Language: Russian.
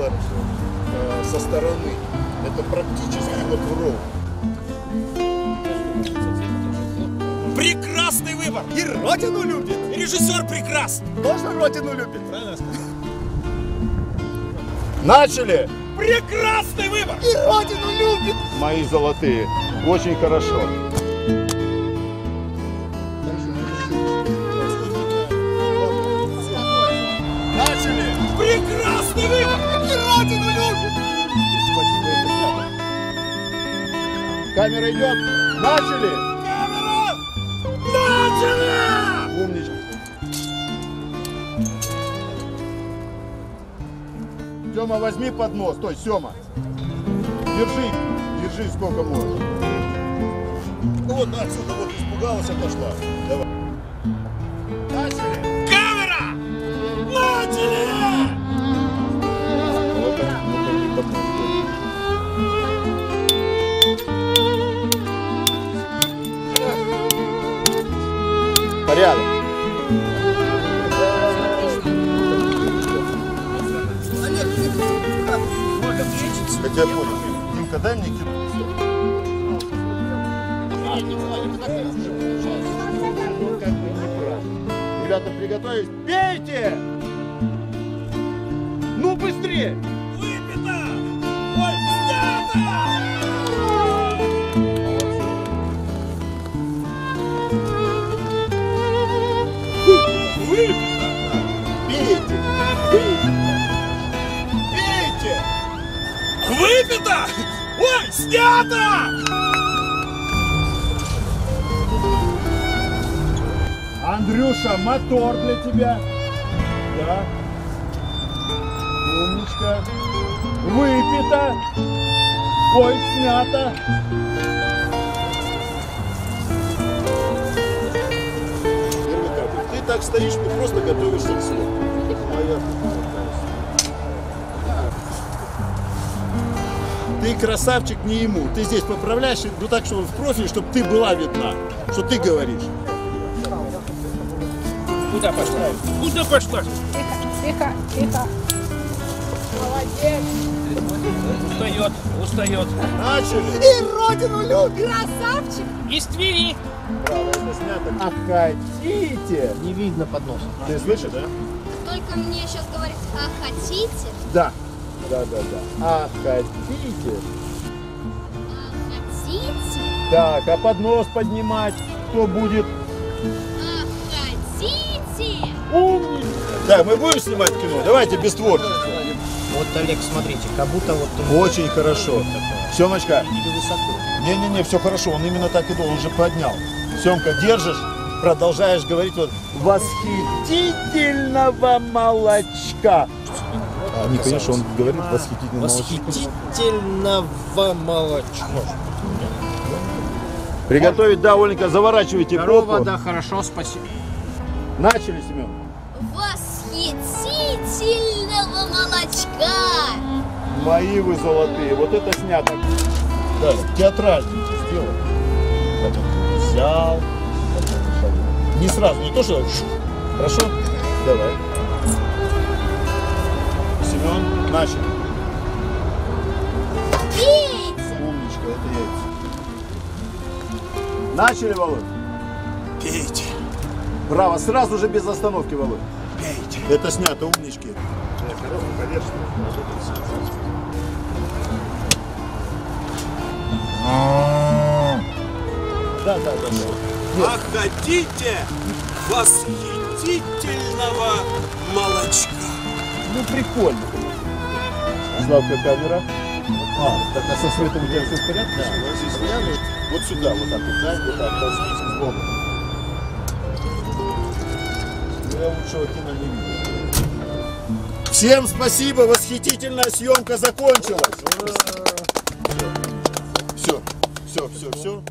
было э, со стороны. Это практически вот в ров. Прекрасный выбор! И родину любит. Режиссер прекрасный! Тоже родину любит. Начали! Прекрасный выбор! И родину любит. Мои золотые. Очень хорошо. Камера идет. Начали! Камера! Начали! Умничка. Сема, возьми поднос. Стой, Сема. Держи. Держи сколько можешь. Ну вот отсюда вот испугалась, отошла. Давай. Порядок. Хотя я понял. Димка, дай мне кино. Ребята, приготовились. Пейте! Ну, быстрее! Пейте! Пейте! Пейте! Выпито! Ой, снято! Андрюша, мотор для тебя. Да. Умничка. Выпито. Ой, снято. Ты так стоишь, ты просто готовишься к съемке. Красавчик не ему. Ты здесь поправляешь, ну так, чтобы в профиль, чтобы ты была видна, что ты говоришь. Куда пошла? Куда пошла? Тихо, тихо. Молодец. Устает, устает. Начали! И родину любит. Красавчик. Из Твери. А хотите? Не видно подноса. Ты слышишь, да? Только мне сейчас говорит, а хотите? Да. Да, да, да. А хотите? А хотите? Так, а поднос поднимать кто будет? А хотите? Умничка. Да, мы будем снимать кино? Давайте без творчества. Вот, Олег, смотрите, как будто вот... Очень хорошо. Семочка, Или высоко. не-не-не, все хорошо, он именно так и должен, он же поднял. Семка, держишь, продолжаешь говорить вот восхитительного молочка. А, не, конечно, он говорит восхитительного молочка. Восхитительного молочка. Приготовить, да, Оленька, заворачивайте Здорово, попу. да, хорошо, спасибо. Начали, Семен. Восхитительного молочка! Мои вы золотые. Вот это снято. Да, театрально сделал. Потом взял. потом. Не сразу, не то, что... Хорошо? Давай. Начали. Пейте! Умничка, это яйца. Начали, Володь? Пейте, Браво, сразу же без остановки, Володь. пейте. Это снято, умнички. Да, да, да, да. А хотите восхитительного молочка? Ну, прикольно. Славка, камера. А, так а со светом у тебя все в порядке? Да, вот здесь сняли. Вот сюда, вот так вот, да, вот так, вот сбоку. Я лучшего кино не видел. Всем спасибо, восхитительная съемка закончилась. Все, все, все, все.